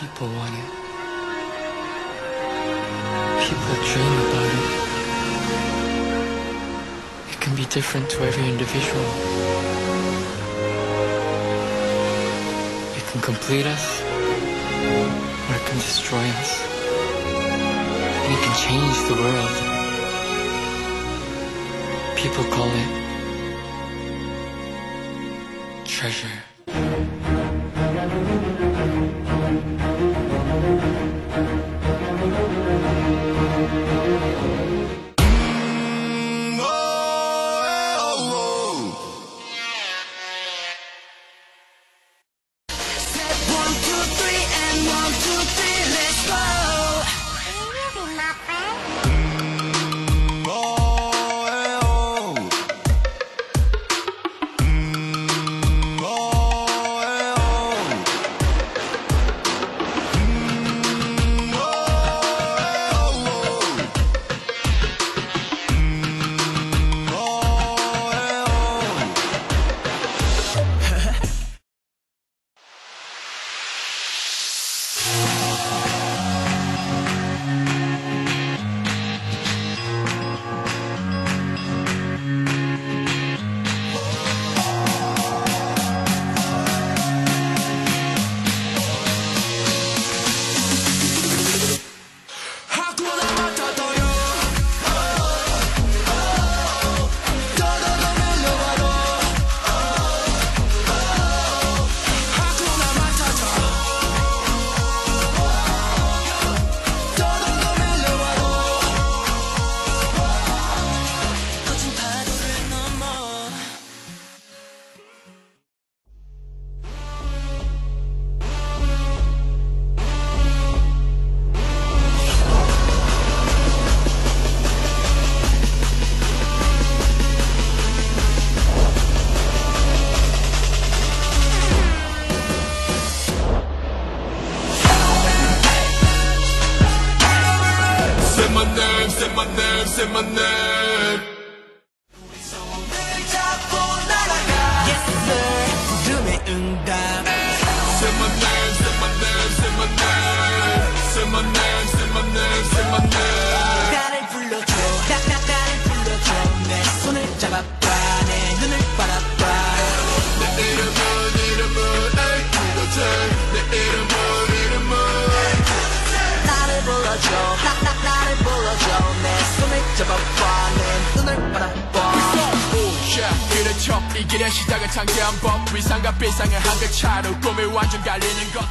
People want it. People dream about it. It can be different to every individual. It can complete us, or it can destroy us. And it can change the world. People call it treasure. Three, my name, say my name. 바라봐. yeah, 그래 척이 길의 시작은 창대한 법 위상과 비상의 한끗 차로 꿈을 완전 갈리는 것